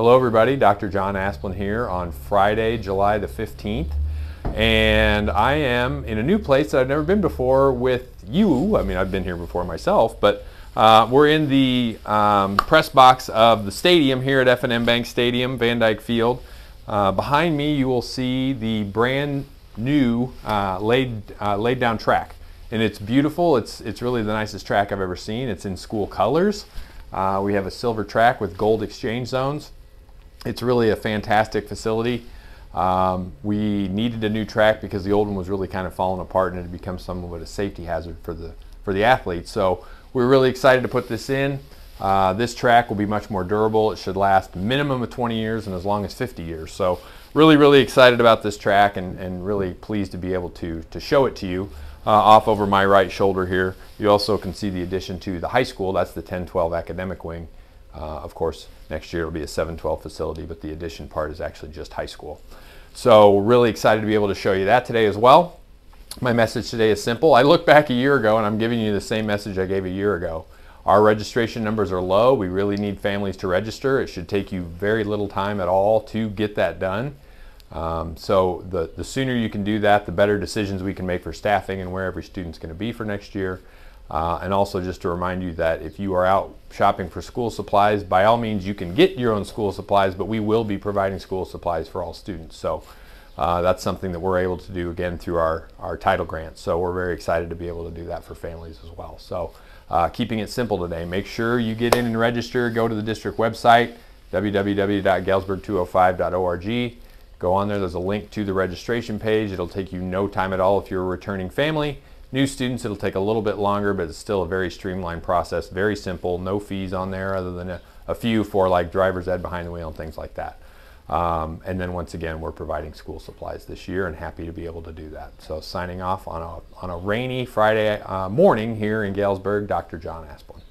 Hello everybody, Dr. John Asplund here on Friday, July the 15th. And I am in a new place that I've never been before with you. I mean, I've been here before myself, but uh, we're in the um, press box of the stadium here at F&M Bank Stadium, Van Dyke Field. Uh, behind me, you will see the brand new uh, laid, uh, laid down track. And it's beautiful. It's, it's really the nicest track I've ever seen. It's in school colors. Uh, we have a silver track with gold exchange zones. It's really a fantastic facility. Um, we needed a new track because the old one was really kind of falling apart and it had become somewhat of a safety hazard for the, for the athletes. So we're really excited to put this in. Uh, this track will be much more durable. It should last minimum of 20 years and as long as 50 years. So really, really excited about this track and, and really pleased to be able to, to show it to you uh, off over my right shoulder here. You also can see the addition to the high school. That's the 10-12 academic wing. Uh, of course, next year it'll be a 7-12 facility, but the addition part is actually just high school. So really excited to be able to show you that today as well. My message today is simple. I look back a year ago and I'm giving you the same message I gave a year ago. Our registration numbers are low. We really need families to register. It should take you very little time at all to get that done. Um, so the, the sooner you can do that, the better decisions we can make for staffing and where every student's going to be for next year. Uh, and also just to remind you that if you are out shopping for school supplies, by all means you can get your own school supplies, but we will be providing school supplies for all students. So uh, that's something that we're able to do again through our, our title grant. So we're very excited to be able to do that for families as well. So uh, keeping it simple today, make sure you get in and register, go to the district website, www.galesburg205.org. Go on there, there's a link to the registration page. It'll take you no time at all if you're a returning family. New students, it'll take a little bit longer, but it's still a very streamlined process, very simple, no fees on there other than a, a few for like driver's ed behind the wheel and things like that. Um, and then once again, we're providing school supplies this year and happy to be able to do that. So signing off on a, on a rainy Friday uh, morning here in Galesburg, Dr. John Asplund.